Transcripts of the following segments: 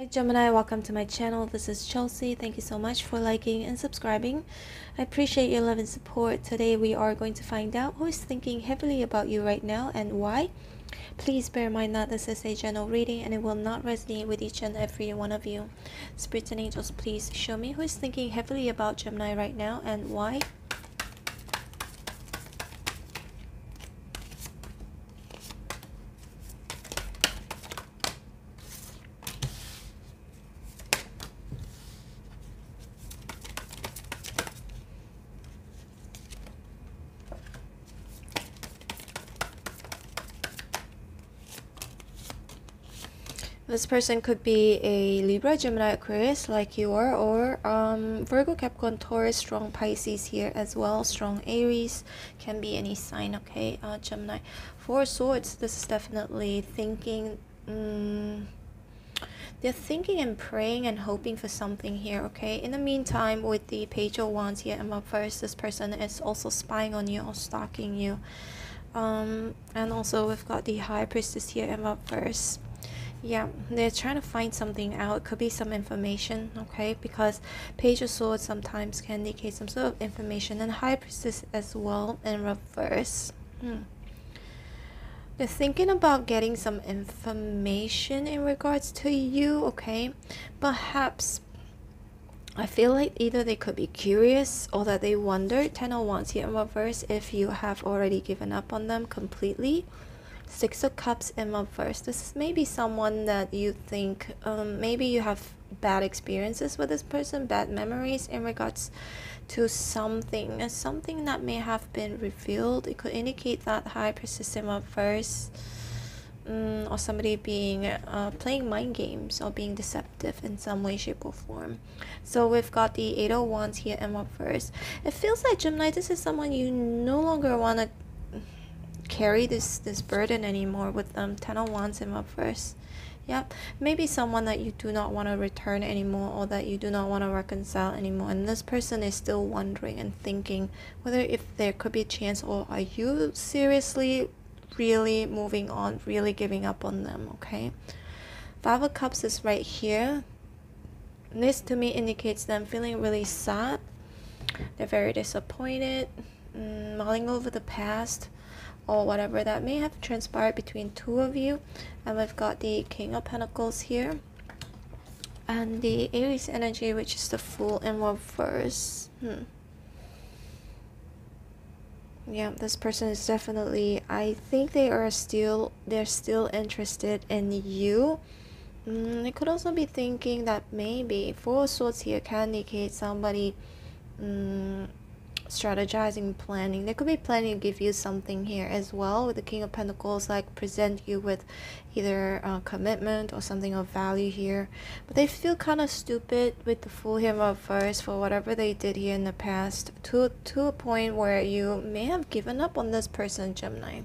Hi Gemini, welcome to my channel. This is Chelsea. Thank you so much for liking and subscribing. I appreciate your love and support. Today we are going to find out who is thinking heavily about you right now and why. Please bear in mind that this is a general reading and it will not resonate with each and every one of you. Spirits and angels, please show me who is thinking heavily about Gemini right now and why. This person could be a Libra, Gemini, Aquarius like you are, or um, Virgo, Capricorn, Taurus, strong Pisces here as well, strong Aries, can be any sign, okay, uh, Gemini. Four Swords, this is definitely thinking, um, they're thinking and praying and hoping for something here, okay? In the meantime, with the Page of Wands here, in reverse, this person is also spying on you or stalking you. Um, and also we've got the High Priestess here, in reverse yeah they're trying to find something out. It could be some information okay? Because page of swords sometimes can indicate some sort of information and high priestess as well in reverse. Hmm. they're thinking about getting some information in regards to you okay? Perhaps I feel like either they could be curious or that they wonder. 10 of wands here in reverse if you have already given up on them completely Six of Cups in reverse. This is maybe someone that you think um, maybe you have bad experiences with this person, bad memories in regards to something, something that may have been revealed. It could indicate that high priestess in reverse. Um, or somebody being uh, playing mind games or being deceptive in some way shape or form so we've got the eight of wands here in reverse it feels like gemini this is someone you no longer want to carry this this burden anymore with them. 10 of wands in first. yep. Maybe someone that you do not want to return anymore or that you do not want to reconcile anymore. And this person is still wondering and thinking whether if there could be a chance or are you seriously really moving on really giving up on them okay? Five of cups is right here. This to me indicates them feeling really sad. They're very disappointed. Mm, mulling over the past or whatever that may have transpired between two of you. And we've got the king of pentacles here. And the aries energy which is the fool in reverse. Hmm. yeah this person is definitely i think they are still they're still interested in you. Mm, I could also be thinking that maybe four swords here can indicate somebody mm, strategizing planning. They could be planning to give you something here as well with the king of pentacles like present you with either uh, commitment or something of value here. But they feel kind of stupid with the fool here in first for whatever they did here in the past to to a point where you may have given up on this person gemini.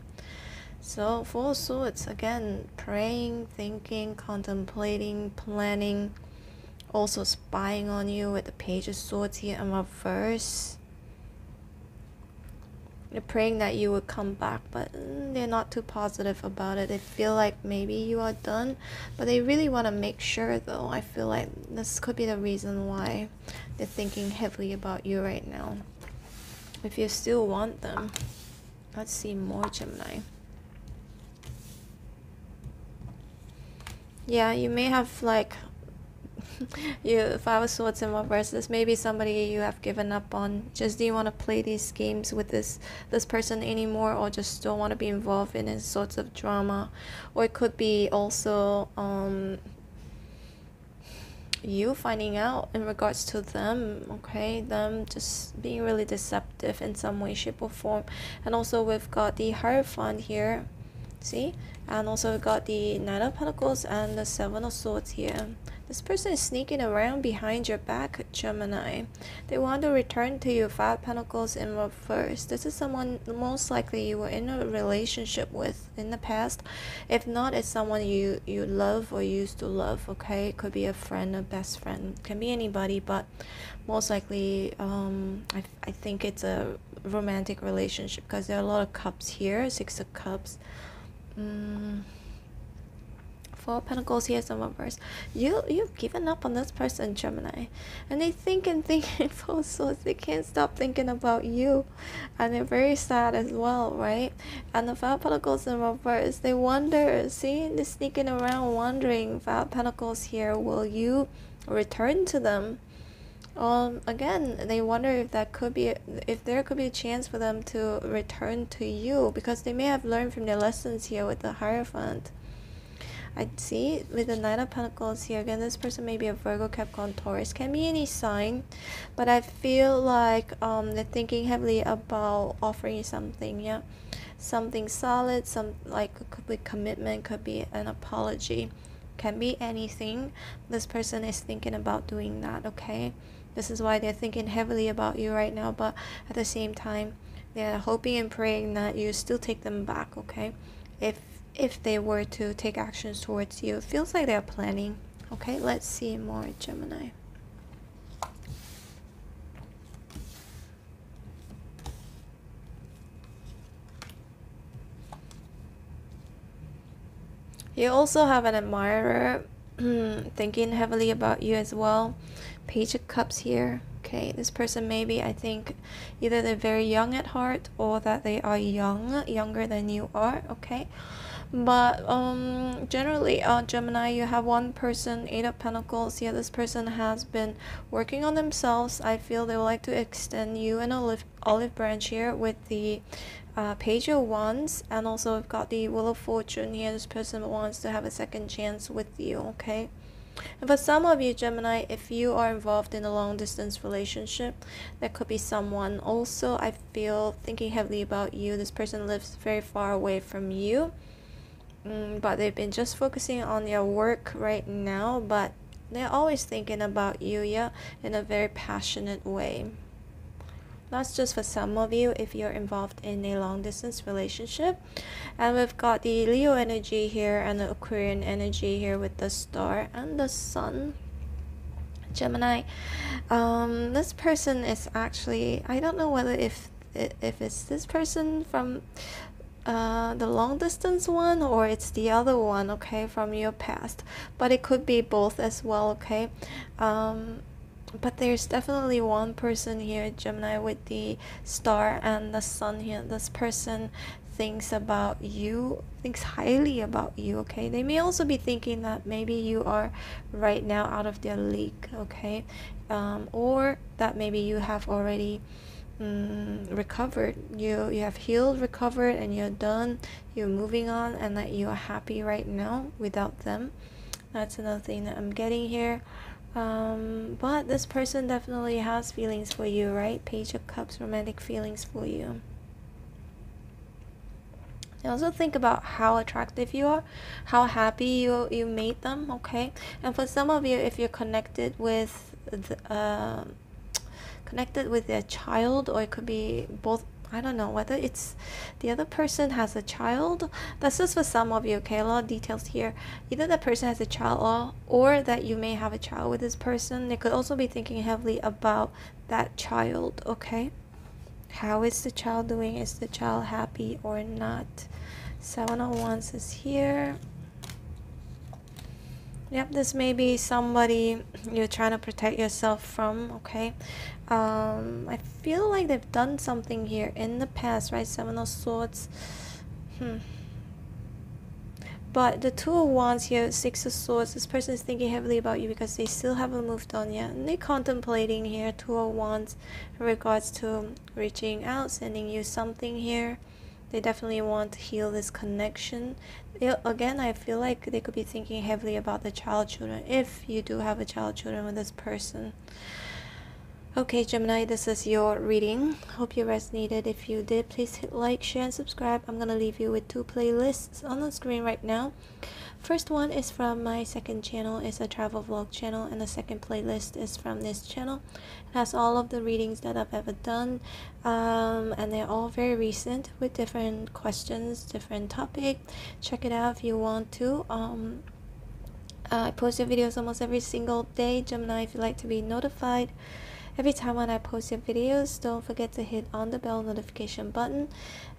So four swords again praying thinking contemplating planning also spying on you with the page of swords here in reverse praying that you would come back, but mm, they're not too positive about it. They feel like maybe you are done, but they really want to make sure though. I feel like this could be the reason why they're thinking heavily about you right now. If you still want them, let's see more Gemini. Yeah, you may have like you five of swords in reverse this may be somebody you have given up on. Just do you want to play these games with this this person anymore or just don't want to be involved in any sorts of drama? Or it could be also um you finding out in regards to them okay? Them just being really deceptive in some way shape or form. And also we've got the hierophant here see? And also we've got the nine of pentacles and the seven of swords here this person is sneaking around behind your back, Gemini. They want to return to you five pentacles in reverse. This is someone most likely you were in a relationship with in the past. If not, it's someone you, you love or used to love, okay? It could be a friend, a best friend. can be anybody, but most likely um, I, I think it's a romantic relationship because there are a lot of cups here, six of cups. Mm Four Pentacles here, some reverse. You you've given up on this person, Gemini, and they think and think and Four Swords. They can't stop thinking about you, and they're very sad as well, right? And the Five Pentacles in reverse. They wonder. See, they're sneaking around, wondering. Five Pentacles here. Will you return to them? um again they wonder if that could be if there could be a chance for them to return to you because they may have learned from their lessons here with the hierophant I see with the Nine of Pentacles here again this person may be a Virgo Capricorn Taurus. Can be any sign but I feel like um they're thinking heavily about offering you something yeah. Something solid some like could be commitment could be an apology can be anything. This person is thinking about doing that okay? This is why they're thinking heavily about you right now, but at the same time, they're hoping and praying that you still take them back, okay? If if they were to take actions towards you, it feels like they're planning. Okay, let's see more Gemini. You also have an admirer thinking heavily about you as well. Page of Cups here. Okay, this person maybe, I think, either they're very young at heart or that they are young, younger than you are, okay? But um, generally, uh, Gemini, you have one person, Eight of Pentacles. Yeah, this person has been working on themselves. I feel they would like to extend you an olive, olive branch here with the uh, Page of Wands. And also, we've got the Wheel of Fortune here. This person wants to have a second chance with you, okay? And for some of you, Gemini, if you are involved in a long distance relationship, that could be someone. Also, I feel thinking heavily about you. This person lives very far away from you, mm, but they've been just focusing on their work right now, but they're always thinking about you, yeah, in a very passionate way. That's just for some of you if you're involved in a long distance relationship. And we've got the Leo energy here and the Aquarian energy here with the star and the sun. Gemini, um, this person is actually, I don't know whether if if it's this person from uh, the long distance one or it's the other one okay from your past. But it could be both as well okay? Um, but there's definitely one person here gemini with the star and the sun here. This person thinks about you thinks highly about you okay? They may also be thinking that maybe you are right now out of their league okay? Um, or that maybe you have already um, recovered you you have healed recovered and you're done you're moving on and that you are happy right now without them that's another thing that i'm getting here um, but this person definitely has feelings for you, right? Page of Cups, romantic feelings for you. Also think about how attractive you are, how happy you you made them, okay? And for some of you, if you're connected with the, uh, connected with their child, or it could be both I don't know whether it's the other person has a child. That's just for some of you, okay? A lot of details here. Either that person has a child or, or that you may have a child with this person. They could also be thinking heavily about that child, okay? How is the child doing? Is the child happy or not? Seven of Wands is here. Yep, this may be somebody you're trying to protect yourself from, okay? Um, I feel like they've done something here in the past, right? Seven of Swords. Hmm. But the Two of Wands here, Six of Swords, this person is thinking heavily about you because they still haven't moved on yet. And they're contemplating here, Two of Wands, in regards to reaching out, sending you something here. They definitely want to heal this connection. again, I feel like they could be thinking heavily about the child children, if you do have a child children with this person. Okay, Gemini, this is your reading. Hope you resonated. If you did, please hit like, share, and subscribe. I'm gonna leave you with two playlists on the screen right now. First one is from my second channel. It's a travel vlog channel, and the second playlist is from this channel. It has all of the readings that I've ever done, um, and they're all very recent with different questions, different topic. Check it out if you want to. Um, I post your videos almost every single day, Gemini, if you like to be notified every time when I post your videos. Don't forget to hit on the bell notification button.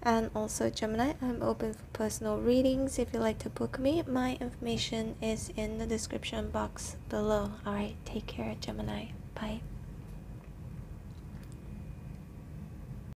And also Gemini, I'm open for personal readings. If you'd like to book me, my information is in the description box below. Alright, take care Gemini. Bye.